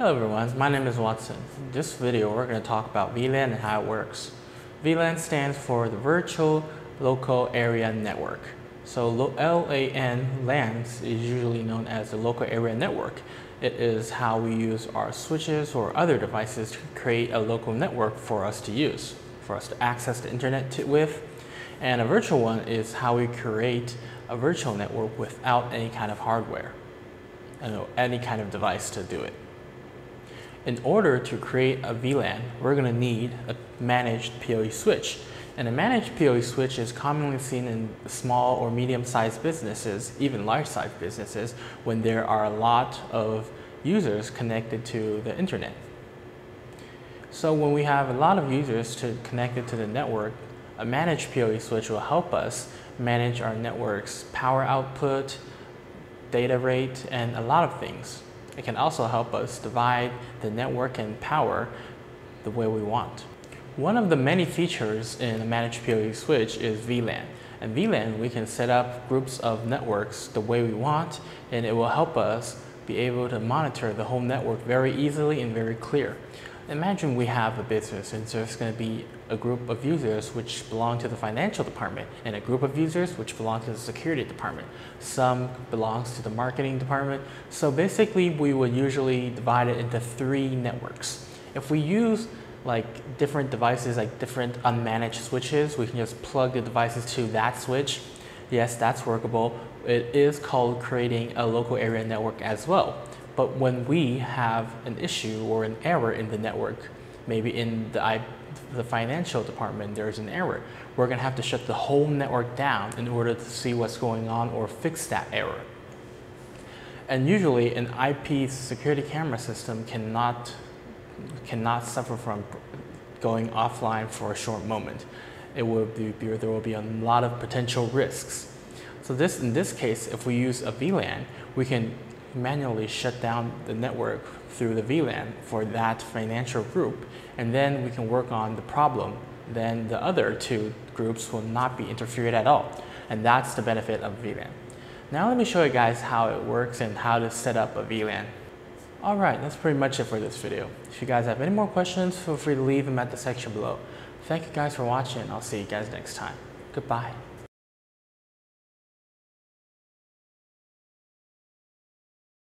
Hello everyone, my name is Watson. In this video we're going to talk about VLAN and how it works. VLAN stands for the Virtual Local Area Network. So LAN, LANs is usually known as the Local Area Network. It is how we use our switches or other devices to create a local network for us to use, for us to access the internet to, with. And a virtual one is how we create a virtual network without any kind of hardware, any kind of device to do it. In order to create a VLAN, we're going to need a managed PoE switch. And a managed PoE switch is commonly seen in small or medium-sized businesses, even large-sized businesses, when there are a lot of users connected to the internet. So when we have a lot of users to connected to the network, a managed PoE switch will help us manage our network's power output, data rate, and a lot of things. It can also help us divide the network and power the way we want. One of the many features in a managed PoE switch is VLAN. And VLAN, we can set up groups of networks the way we want, and it will help us be able to monitor the whole network very easily and very clear. Imagine we have a business and there's going to be a group of users which belong to the financial department and a group of users which belong to the security department. Some belongs to the marketing department. So basically we would usually divide it into three networks. If we use like different devices, like different unmanaged switches, we can just plug the devices to that switch. Yes, that's workable. It is called creating a local area network as well. But when we have an issue or an error in the network, maybe in the, the financial department there's an error, we're going to have to shut the whole network down in order to see what's going on or fix that error. And usually an IP security camera system cannot, cannot suffer from going offline for a short moment. It will be, there will be a lot of potential risks. So this, in this case, if we use a VLAN, we can manually shut down the network through the VLAN for that financial group, and then we can work on the problem. Then the other two groups will not be interfered at all. And that's the benefit of VLAN. Now let me show you guys how it works and how to set up a VLAN. Alright, that's pretty much it for this video. If you guys have any more questions, feel free to leave them at the section below. Thank you guys for watching. I'll see you guys next time. Goodbye.